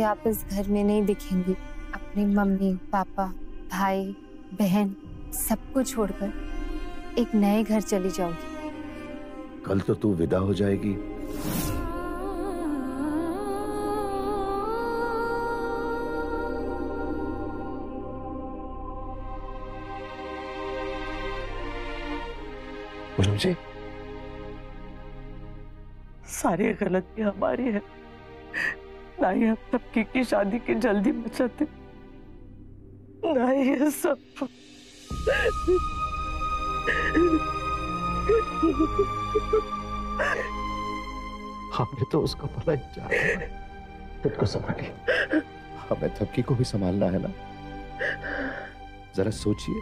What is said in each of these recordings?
से आप इस घर में नहीं दिखेंगी। अपनी मम्मी पापा भाई बहन सबको छोड़कर एक नए घर चली जाओगी कल तो तू विदा हो जाएगी। पूनम जी सारी गलती हमारी है। ना ही हम सबकी की शादी की जल्दी बचाते ना ये सब। हमने तो उसका भला ही। चाहा खुद को संभालिए। हमें थपकी को भी संभालना है ना? जरा सोचिए,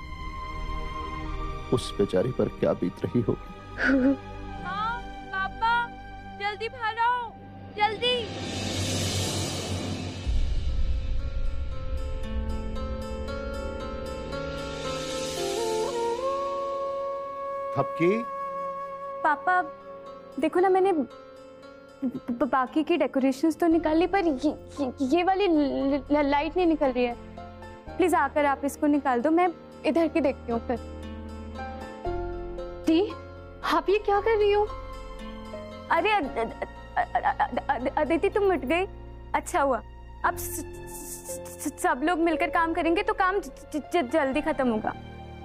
उस बेचारी पर क्या बीत रही होगी? थपकी पापा देखो ना मैंने बाकी की डेकोरेशंस तो निकाल पर ये, ये, वाली ल- ल- लाइट नहीं निकल रही है। प्लीज़ आकर आप इसको निकाल दो मैं इधर की देखती हूँ फिर। दी आप ये क्या कर रही हो? अरे अद- अद- अद- अद- अद- अदिति तुम मिट गई। अच्छा हुआ। अब सब लोग मिलकर काम करेंगे तो काम जल्दी खत्म होगा।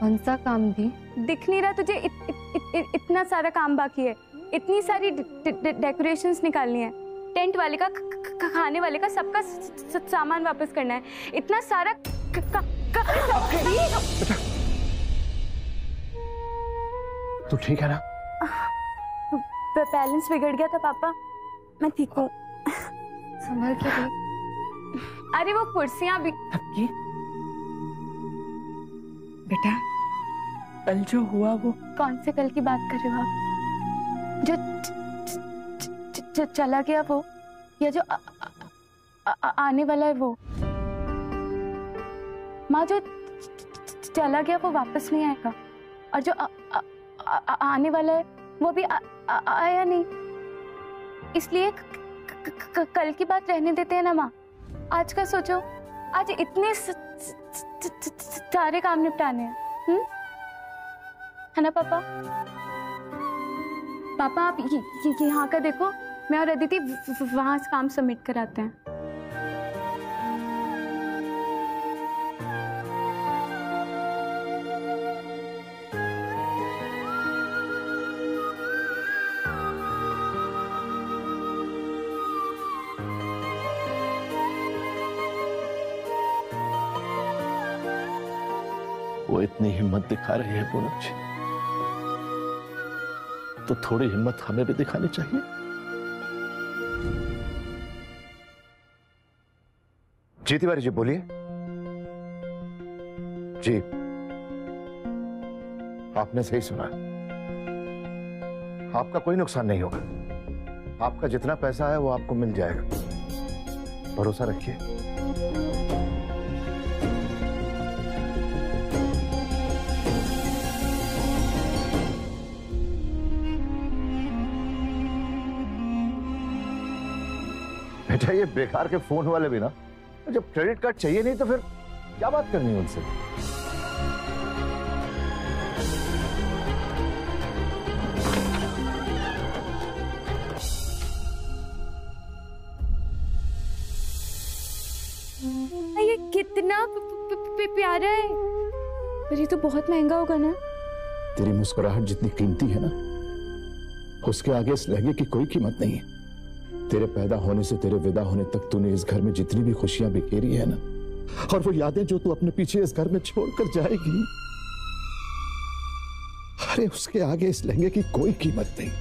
कौन सा काम दी दिख नहीं रहा तुझे इत, इत, इत, इत, इतना सारा काम बाकी है। इतनी सारी डेकोरेशंस निकालनी है। टेंट वाले का खाने वाले का सबका सामान वापस करना है। इतना सारा तू ठीक है ना? बैलेंस बिगड़ गया था पापा। मैं ठीक हूँ। संभल के अरे वो कुर्सियाँ भी बेटा। कल जो हुआ वो। कौन से कल की बात कर रहे हो आप? जो च- चला गया वो या जो आ, आ, आ, आने वाला है वो? माँ जो चला गया वो वापस नहीं आएगा। और जो आ, आ, आ, आने वाला है वो भी आ, आ, आया नहीं। इसलिए कल की बात रहने देते हैं ना माँ। आज का सोचो आज इतने सारे काम निपटाने हैं। हम्म? है ना पापा? पापा, आप यहाँ का देखो। मैं और अदिति वहाँ से काम सबमिट कराते हैं। वो इतनी हिम्मत दिखा रही है पूनम जी। तो थोड़ी हिम्मत हमें भी दिखानी चाहिए। जी तिवारी जी, बोलिए। जी। आपने सही सुना। आपका कोई नुकसान नहीं होगा। आपका जितना पैसा है, वो आपको मिल जाएगा। भरोसा रखिए। ये बेकार के फ़ोन वाले भी ना जब क्रेडिट कार्ड चाहिए नहीं तो फिर क्या बात करनी है उनसे? ये कितना प्यारा है। पर ये तो बहुत महँगा होगा ना। तेरी मुस्कुराहट जितनी कीमती है ना उसके आगे इस लहंगे की कोई कीमत नहीं है। तेरे पैदा होने से तेरे विदा होने तक तूने इस घर में जितनी भी खुशियाँ बिखेरी है ना, और वो यादें जो तू अपने पीछे इस घर में छोड़कर जाएगी, अरे उसके आगे इस लहंगे की कोई कीमत नहीं।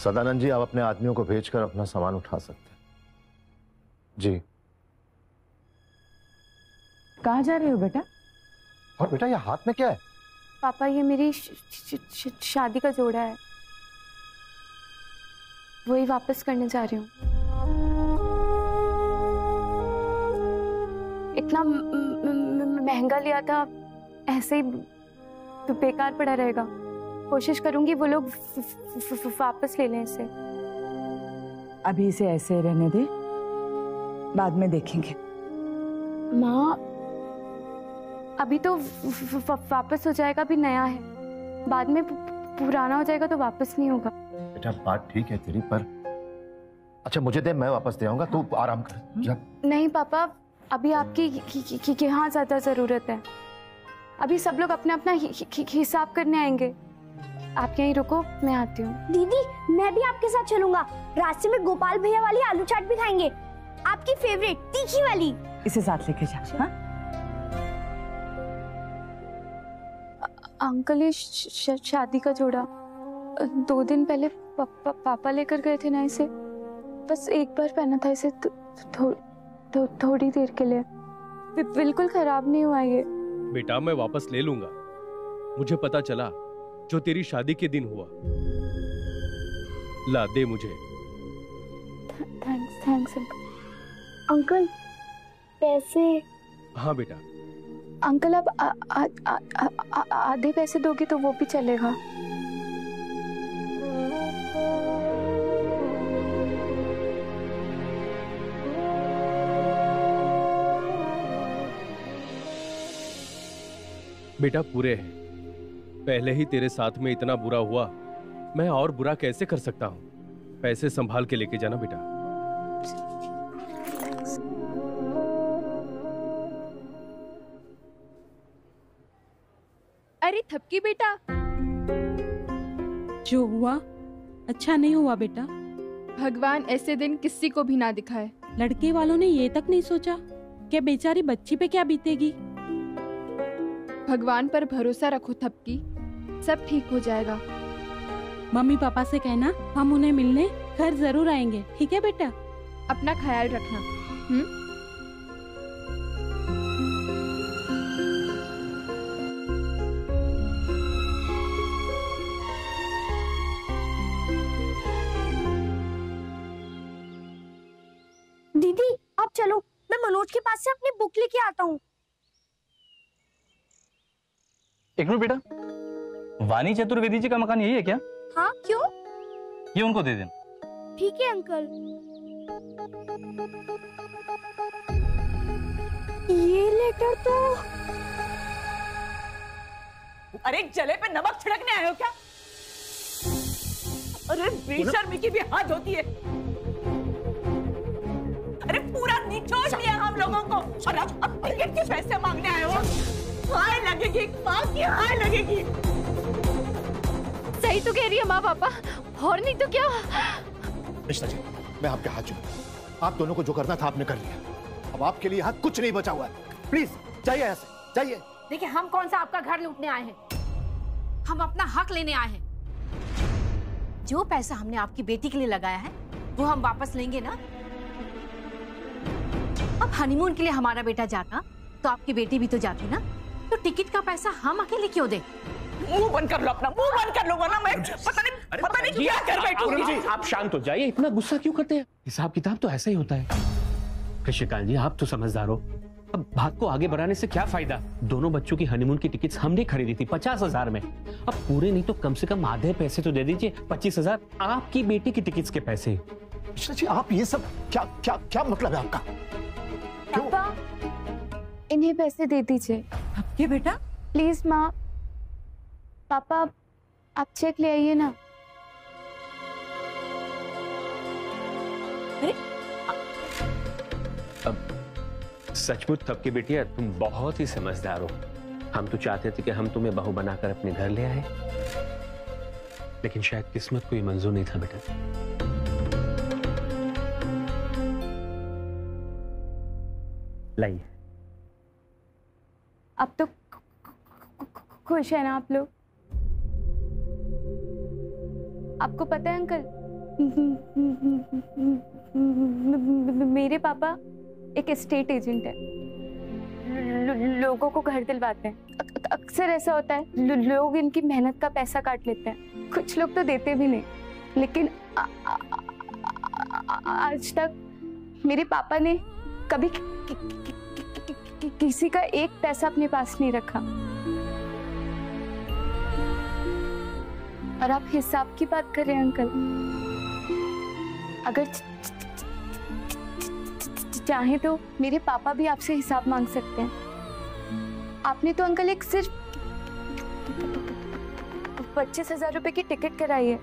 सदानंद जी, आप अपने आदमियों को भेजकर अपना सामान उठा सकते हैं। जी। कहाँ जा रहे हो बेटा? और बेटा ये हाथ में क्या है? पापा ये मेरी श, श, श, शादी का जोड़ा है। वही वापस करने जा रही हूँ। इतना महँगा लिया था ऐसे ही तो बेकार पड़ा रहेगा। कोशिश करूँगी वो लोग वापस ले लें इसे। अभी इसे ऐसे रहने दे बाद में देखेंगे। माँ अभी तो वापस हो जाएगा अभी नया है। बाद में पुराना हो जाएगा तो वापस नहीं होगा। बेटा बात ठीक है तेरी पर अच्छा मुझे दे मैं वापस दे आऊँगा तू आराम कर नहीं पापा अभी आपकी कि- कि- कि- यहाँ ज़्यादा ज़रूरत है। अभी सब लोग अपना अपना हि- हि- हिसाब करने आएँगे। आप यहीं रुको मैं आती हूँ। दीदी मैं भी आपके साथ चलूँगा। रास्ते में गोपाल भैया वाली आलू चाट भी खाएँगे। आपकी फेवरेट तीखी वाली। इसे साथ लेके जा अंकल ये शादी का जोड़ा। दो दिन पहले पा, पा, पापा लेकर गए थे ना इसे। बस एक बार पहना था इसे थो, थो, थो, थोड़ी देर के लिए। बिल्कुल खराब नहीं हुआ ये। बेटा मैं वापस ले लूँगा। मुझे पता चला जो तेरी शादी के दिन हुआ। ला दे मुझे। Thanks thanks uncle. पैसे। हाँ बेटा। अंकल, अब आ- आ- आ- आ- आ- आधे पैसे दोगे तो वो भी चलेगा। बेटा, पूरे हैं। पहले ही तेरे साथ में इतना बुरा हुआ, मैं और बुरा कैसे कर सकता हूँ? पैसे संभाल के लेके जाना बेटा। अरे थपकी बेटा। जो हुआ अच्छा नहीं हुआ बेटा। भगवान ऐसे दिन किसी को भी ना दिखाए। लड़के वालों ने ये तक नहीं सोचा कि बेचारी बच्ची पे क्या बीतेगी। भगवान पर भरोसा रखो थपकी। सब ठीक हो जाएगा। मम्मी पापा से कहना हम उन्हें मिलने घर ज़रूर आएँगे। ठीक है बेटा? अपना ख्याल रखना। हम्म? मैं मनोज के पास से अपनी बुक लेके आता हूँ। एक मिनट बेटा। वाणी चतुर्वेदी जी का मकान यही है क्या? हाँ क्यों? ये उनको दे देना ठीक है अंकल। ये लेटर तो अरे जले पे नमक छिड़कने आए हो क्या? अरे बेशर्मी की भी हद होती है। पूरा निचोड़ लिया हम लोगों को। और अब अब टिकट के पैसे मांगने आए हो। हाय लगेगी माँ की हाय लगेगी। सही तो कह रही है माँ पापा और नहीं तो क्या? कृष्णा जी मैं आपके हाथ जोड़ू आप दोनों को जो करना था आपने कर लिया। अब आपके लिए यहाँ कुछ नहीं बचा हुआ है। प्लीज़ जाइए यहाँ से जाइए। देखिए हम कौन सा आपका घर लूटने आए हैं? हम अपना हक लेने आए हैं। जो पैसा हमने आपकी बेटी के लिए लगाया है वो हम वापस लेंगे ना? हनीमून के लिए हमारा बेटा जाता तो आपकी बेटी भी तो जाती ना? तो टिकट का पैसा हम अकेले क्यों दे? मुँह बंद कर लो अपना मुँह बंद कर लो वरना मैं पता नहीं पता नहीं क्या कर बैठूँगी। जी। आप शांत हो जाइए इतना गुस्सा क्यों करते हैं? हिसाब किताब तो ऐसा ही होता है। कृष्णकांत जी आप तो समझदार हो। अब बात को आगे बढ़ाने से क्या फ़ायदा? दोनों बच्चों की हनीमून की टिकट्स हमने खरीदी थी पचास हज़ार में। अब पूरे नहीं तो कम से कम आधे पैसे तो दे दीजिए पच्चीस हज़ार आपकी बेटी की टिकट्स के पैसे। जी आप ये सब क्या क्या क्या मतलब है आपका? पापा? इन्हें पैसे दे दीजिए। अब के बेटा? प्लीज़ माँ। पापा आप चेक ले आइए ना। अरे अब सचमुच तब की बेटिया तुम बहुत ही समझदार हो। हम तो चाहते थे कि हम तुम्हें बहू बनाकर अपने घर ले आए। लेकिन शायद किस्मत को ये मंजूर नहीं था बेटा। लाइए। अब तो खुश है ना आप लोग। आपको पता है अंकल मेरे पापा एक एस्टेट एजेंट है। लोगों को घर दिलवाते हैं। अक्सर ऐसा होता है लोग इनकी मेहनत का पैसा काट लेते हैं। कुछ लोग तो देते भी नहीं। लेकिन आ, आ, आ, आज तक मेरे पापा ने कभी किसी का एक पैसा अपने पास नहीं रखा। और आप हिसाब की बात कर रहे हैं अंकल अगर चाहे तो मेरे पापा भी आपसे हिसाब मांग सकते हैं। आपने तो अंकल एक सिर्फ़ पच्चीस हज़ार रुपए की टिकट कराई है,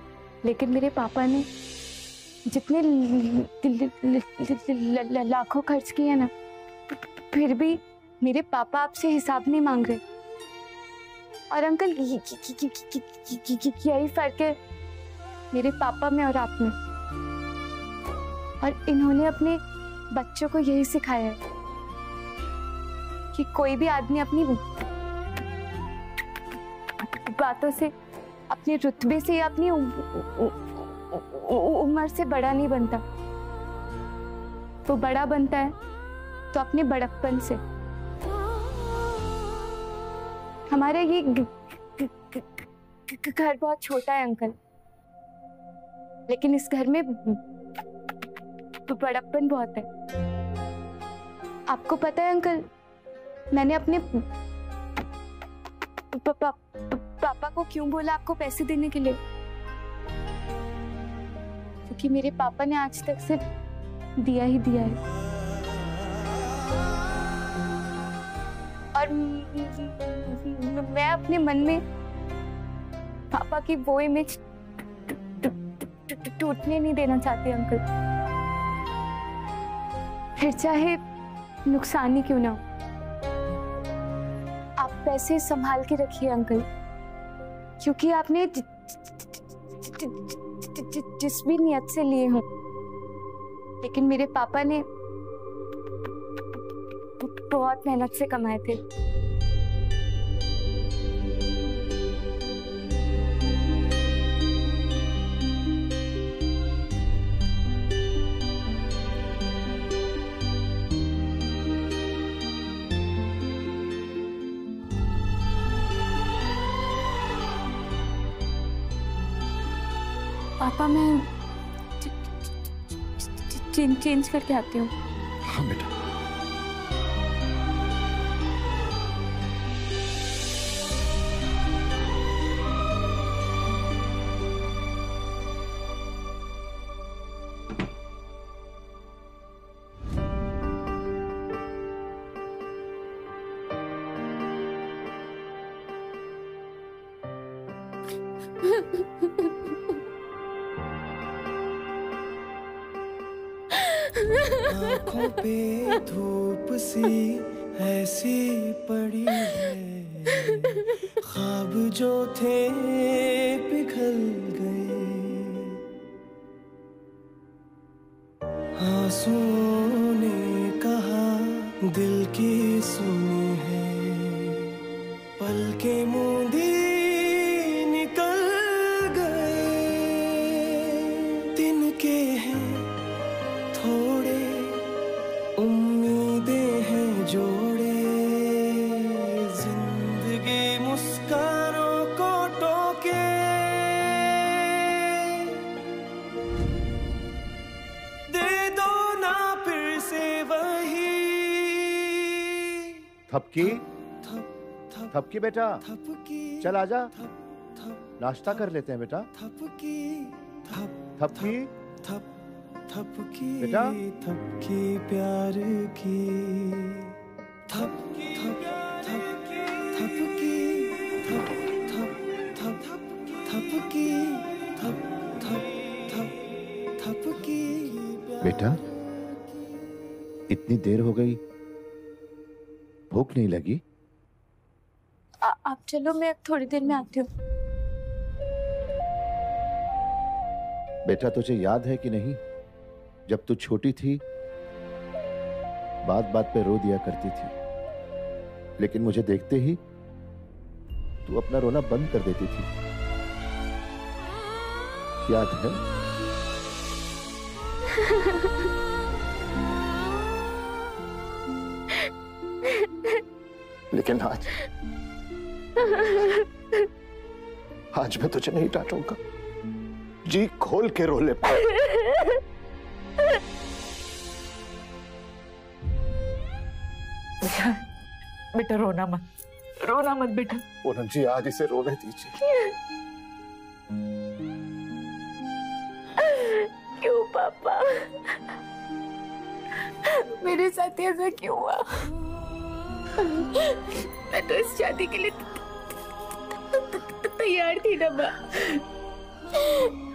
लेकिन मेरे पापा ने जितने लाखों खर्च किए ना फिर भी मेरे पापा आपसे हिसाब नहीं मांग रहे और अंकल यही फ़र्क है मेरे पापा में और आप में और इन्होंने अपने बच्चों को यही सिखाया है कि कोई भी आदमी अपनी बातों से अपने रुतबे से या अपनी उम्र से बड़ा नहीं बनता वो बड़ा बनता है तो अपने बड़प्पन से। हमारा ये घर बहुत छोटा है, अंकल। लेकिन इस घर में बड़प्पन बहुत है। आपको पता है, अंकल, मैंने अपने पापा को क्यों बोला आपको पैसे देने के लिए? क्योंकि मेरे पापा ने आज तक सिर्फ़ दिया ही दिया है। और म- अपने मन में पापा की वो इमेज टूटने नहीं देना चाहती अंकल फिर चाहे नुकसान ही क्यों ना हो। आप पैसे संभाल के रखिए अंकल क्योंकि आपने जिस भी नियत से लिए हों, लेकिन मेरे पापा ने बहुत मेहनत से कमाए थे। पापा मैं चेंज करके आती हूँ। हाँ बेटा। पे धूप सी ऐसी पड़ी है। ख्वाब जो थे पिघल गए। आंसुओं थपकी। थप थप थपकी बेटा। थपकी। चल आजा थप थप नाश्ता कर लेते हैं बेटा। थपकी। थप थपकी। थप थपकी। बेटा? थपकी प्यार की। थप थप थप थपकी। थप थप थप थपकी। थप थप थप थपकी। बेटा इतनी देर हो गई। भूख नहीं लगी? आ, आप चलो मैं थोड़ी देर में आती हूँ। बेटा तुझे याद है कि नहीं? जब तू छोटी थी बात बात पे रो दिया करती थी। लेकिन मुझे देखते ही तू अपना रोना बंद कर देती थी। याद है? लेकिन आज आज मैं तुझे नहीं डांटूँगा। जी खोल के रोले पर बेटा रोना मत। रोना मत बेटा। पूनम जी आज इसे रोने दीजिए। क्यों पापा? मेरे साथ ऐसा क्यों हुआ? मैं तो इस शादी के लिए तैयार थी ना माँ।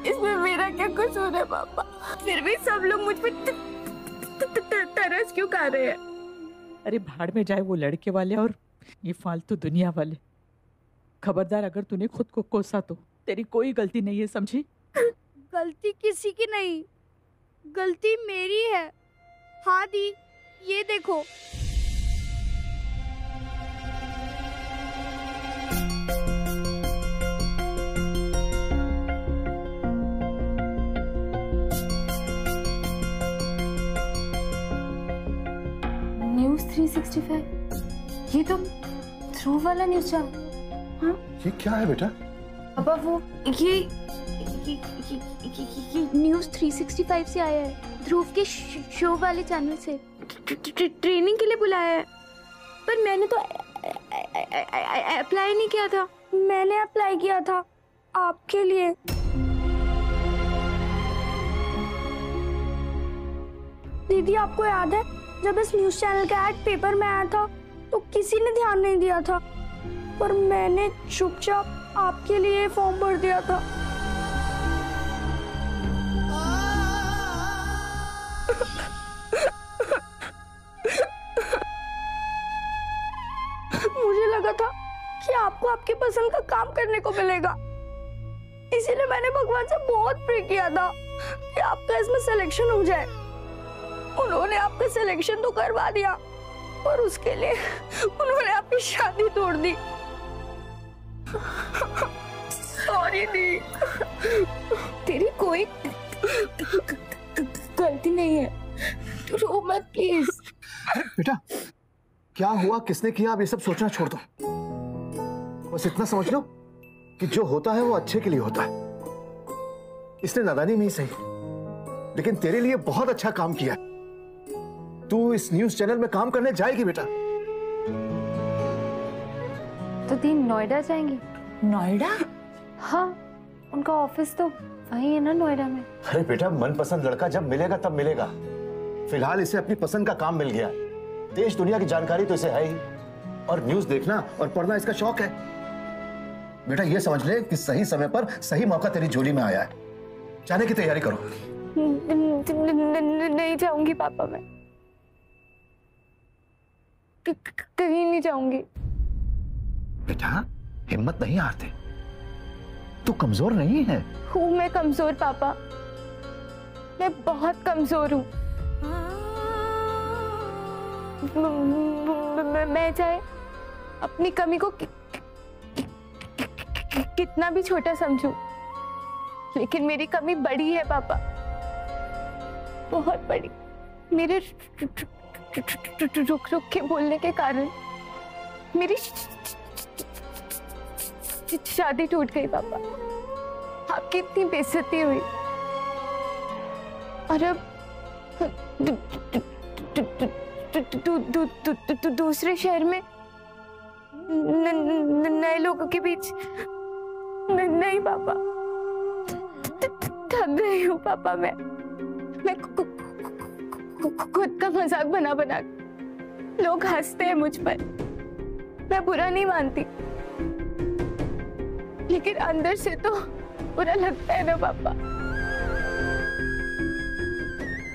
इसमें मेरा क्या कसूर है पापा फिर भी सब लोग मुझ पर तरस क्यों खा रहे हैं? अरे भाड़ में जाए वो लड़के वाले और ये फालतू दुनिया वाले। खबरदार अगर तूने खुद को कोसा तो। तेरी कोई गलती नहीं है समझी? गलती किसी की नहीं। गलती मेरी है। हाँ दी ये देखो। 365 ये तो थ्रू वाला न्यूज़ चैनल हाँ? ये क्या है बेटा? पापा वो ये ये, ये, ये, ये न्यूज़ 365 से आया है। ध्रुव के शो वाले चैनल से। ट्रेनिंग के लिए बुलाया है। पर मैंने तो अप्लाई नहीं किया था। मैंने अप्लाई किया था आपके लिए। दीदी, आपको याद है, जब इस न्यूज़ चैनल का एड पेपर में आया था तो किसी ने ध्यान नहीं दिया था। पर मैंने चुपचाप आपके लिए फॉर्म भर दिया था। मुझे लगा था कि आपको आपके पसंद का काम करने को मिलेगा। इसीलिए मैंने भगवान से बहुत प्रे किया था कि आपका इसमें सिलेक्शन हो जाए। उन्होंने आपका सिलेक्शन तो करवा दिया पर उसके लिए उन्होंने आपकी शादी तोड़ दी। सॉरी दी। तेरी कोई गलती नहीं है। तू रो मत प्लीज़ बेटा, क्या हुआ? किसने किया? अब ये सब सोचना छोड़ दो। बस इतना समझ लो कि जो होता है वो अच्छे के लिए होता है। इसने नादानी में ही सही। लेकिन तेरे लिए बहुत अच्छा काम किया तू इस न्यूज़ चैनल में काम करने जाएगी बेटा। तो तीन नोएडा जाएँगी। नोएडा? हाँ उनका ऑफ़िस तो वही है ना नोएडा में। अरे बेटा मनपसंद लड़का जब मिलेगा तब मिलेगा। फ़िलहाल इसे अपनी पसंद का काम मिल गया। देश दुनिया की जानकारी तो इसे है ही। और न्यूज़ देखना और पढ़ना इसका शौक है। बेटा ये समझ ले कि सही समय पर सही मौका तेरी झोली में आया है। जाने की तैयारी करो। नहीं जाऊँगी पापा मैं। कहीं नहीं जाऊँगी। बेटा हिम्मत नहीं हारते। तू कमज़ोर नहीं है। हूँ मैं कमज़ोर पापा। मैं बहुत कमज़ोर हूँ। म- चाहे अपनी कमी कि, कि, कि, कि, कितना भी छोटा समझूं लेकिन मेरी कमी बड़ी है पापा। बहुत बड़ी। मेरे रुक रुक के बोलने के कारण मेरी शादी टूट गई पापा आपकी इतनी बेइज्जती हुई और अब दूसरे शहर में नए लोगों के बीच नहीं पापा थक गई हूँ पापा मैं खुद का मज़ाक बना बना लोग हँसते हैं मुझ पर। मैं बुरा नहीं मानती। लेकिन अंदर से तो बुरा लगता है ना, पापा।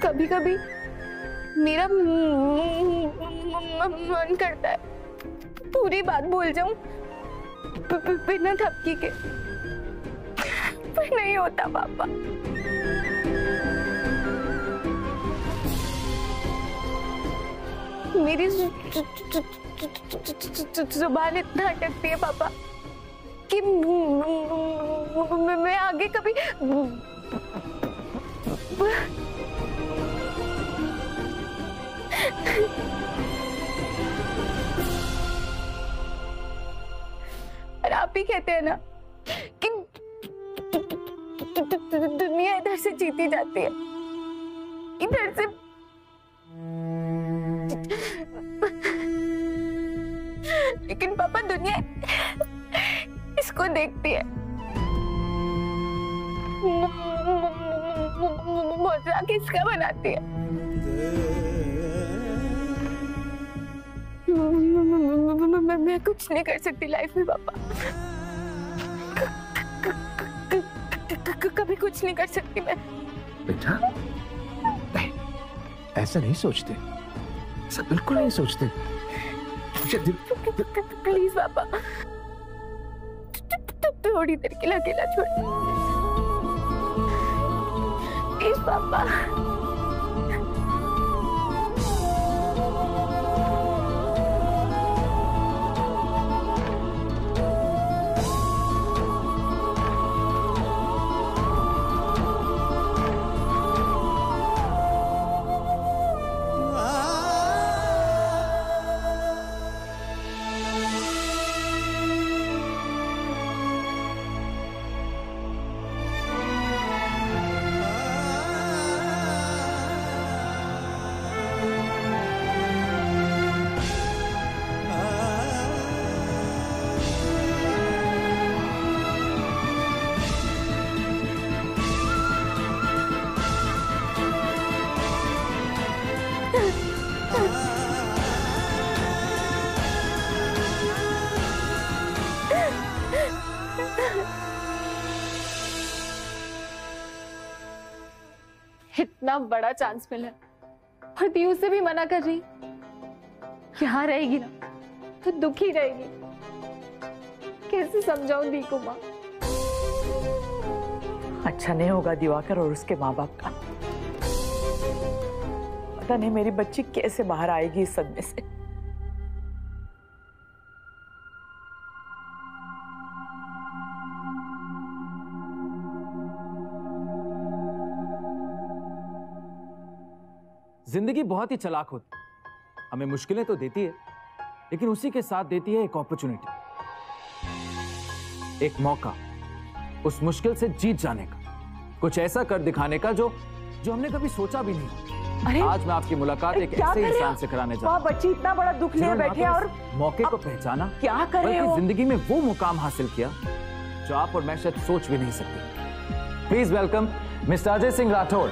कभी कभी मेरा मन करता है। पूरी बात बोल जाऊँ बिना धमकी के। पर नहीं होता, पापा। मेरी ज़ुबान इतना अटकती है, पापा, कि मैं आगे कभी और आप ही कहते हैं ना कि दुनिया इधर से जीती जाती है। इधर से लेकिन पापा दुनिया इसको देखती है। मौजा किसका बनाती है। मैं कुछ नहीं कर सकती लाइफ में, पापा। कभी कुछ नहीं कर सकती मैं। बेटा, नहीं, ऐसा नहीं सोचते। ऐसा बिल्कुल नहीं सोचते। मुझे दिल प्लीज़ पापा थोड़ी देर के लिए अकेला छोड़। प्लीज़ पापा इतना बड़ा चांस मिला। और दी उसे भी मना कर रही। यहाँ रहेगी ना तो दुखी रहेगी। कैसे समझाऊं दी को माँ? अच्छा नहीं होगा दिवाकर और उसके माँ बाप का। पता नहीं मेरी बच्ची कैसे बाहर आएगी इस सदमे से। ज़िंदगी बहुत ही चलाक होती हमें मुश्किलें तो देती है लेकिन उसी के साथ देती है एक अपॉर्चुनिटी एक मौका उस मुश्किल से जीत जाने का। कुछ ऐसा कर दिखाने का जो जो हमने कभी सोचा भी नहीं अरे आज मैं आपकी मुलाकात एक ऐसे इंसान से कराने जा वहाँ बच्ची इतना बड़ा दुख लिए बैठे हैं और मौके को पहचाना क्या कर रहे हो? ज़िंदगी में वो मुकाम हासिल किया जो आप और मैं शायद सोच भी नहीं सकते। Please welcome mister Ajay Singh Rathore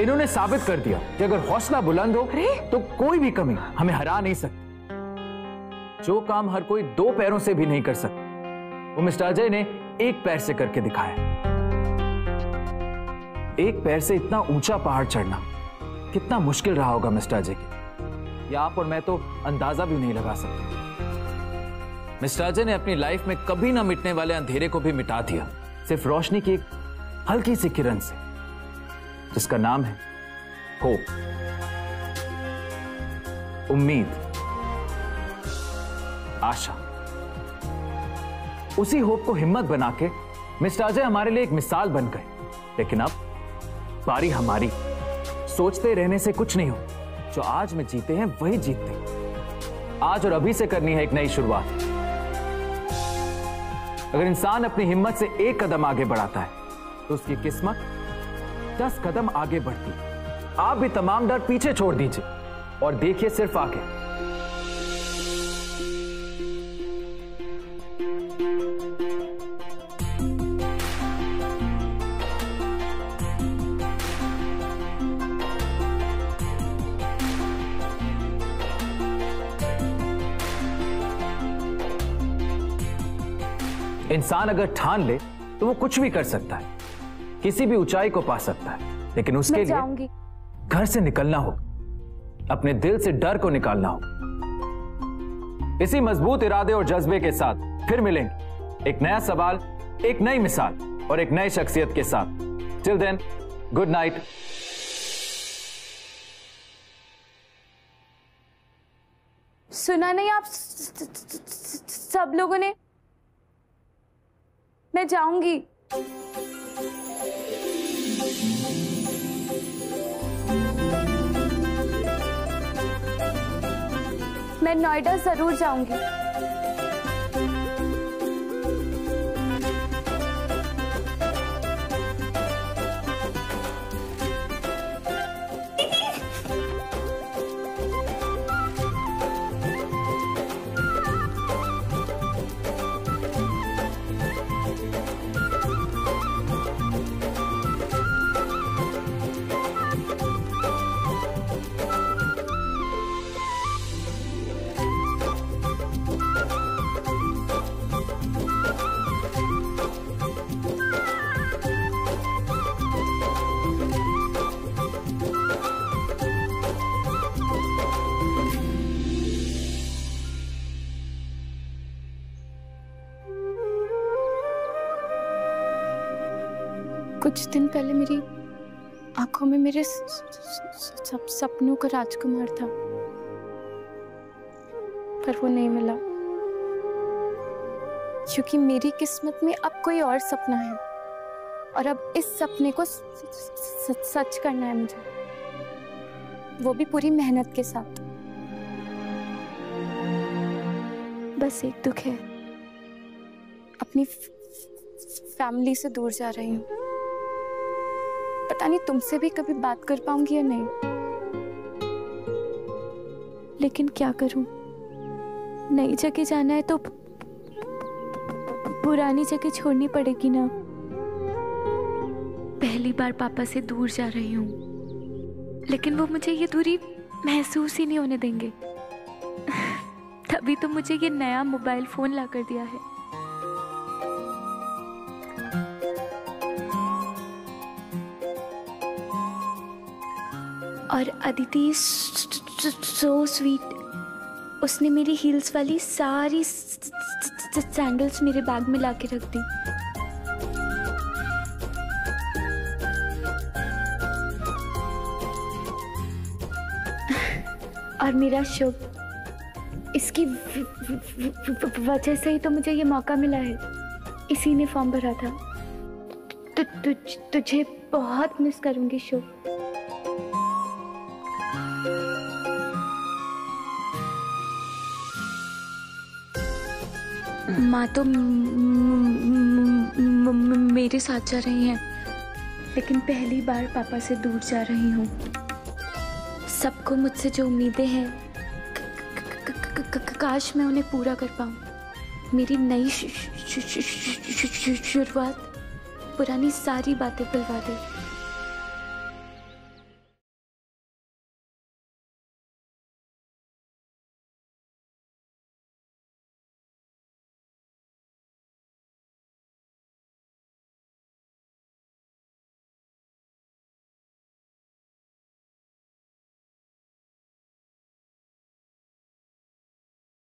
इन्होंने साबित कर दिया कि अगर हौसला बुलंद हो तो कोई भी कमी हमें हरा नहीं सकती। जो काम हर कोई दो पैरों से भी नहीं कर सकता। वो मिस्टर अजय ने एक पैर से करके दिखाया। एक पैर से इतना ऊँचा पहाड़ चढ़ना कितना मुश्किल रहा होगा मिस्टर अजय के। या आप और मैं तो अंदाज़ा भी नहीं लगा सकते। मिस्टर अजय ने अपनी लाइफ में कभी ना मिटने वाले अंधेरे को भी मिटा दिया। सिर्फ़ रोशनी की एक हल्की सी किरण से। जिसका नाम है होप। उम्मीद। आशा। उसी होप को हिम्मत बना के मिस्टर अजय हमारे लिए एक मिसाल बन गए। लेकिन अब बारी हमारी। सोचते रहने से कुछ नहीं हो। जो आज में जीते हैं, वही जीतते हैं। आज और अभी से करनी है एक नई शुरुआत। अगर इंसान अपनी हिम्मत से एक कदम आगे बढ़ाता है तो उसकी किस्मत दस कदम आगे बढ़ती। आप भी तमाम डर पीछे छोड़ दीजिए और देखिए सिर्फ़ आगे। इंसान अगर ठान ले तो वो कुछ भी कर सकता है। किसी भी ऊंचाई को पा सकता है लेकिन उसके लिए घर से निकलना हो अपने दिल से डर को निकालना हो इसी मज़बूत इरादे और जज्बे के साथ फिर मिलेंगे। एक नया सवाल एक नई मिसाल और एक नई शख्सियत के साथ। टिल देन गुड नाइट सुना नहीं आप सब लोगों ने? मैं जाऊँगी। मैं नोएडा ज़रूर जाऊँगी। कुछ दिन पहले मेरी आँखों में मेरे सब सपनों का राजकुमार था। पर वो नहीं मिला। क्योंकि मेरी किस्मत में अब कोई और सपना है। और अब इस सपने को सच करना है मुझे। वो भी पूरी मेहनत के साथ। बस एक दुख है। अपनी फैमिली से दूर जा रही हूँ। पता नहीं तुमसे भी कभी बात कर पाऊँगी या नहीं। लेकिन क्या करूँ? नई जगह जाना है तो पुरानी जगह छोड़नी पड़ेगी ना। पहली बार पापा से दूर जा रही हूँ। लेकिन वो मुझे ये दूरी महसूस ही नहीं होने देंगे। तभी तो मुझे ये नया मोबाइल फ़ोन ला कर दिया है। और अदिति सो स्वीट उसने मेरी हील्स वाली सारी सैंडल्स मेरे बैग में लाके रख दी। और मेरा शुभ। इसकी वजह से ही तो मुझे ये मौका मिला है। इसी ने फॉर्म भरा था। तु, तुझ, तुझे बहुत मिस करूँगी शुभ। माँ तो मेरे साथ जा रही हैं, लेकिन पहली बार पापा से दूर जा रही हूँ। सबको मुझसे जो उम्मीदें हैं काश मैं उन्हें पूरा कर पाऊँ। मेरी नई शुरुआत पुरानी सारी बातें भुलवा दे।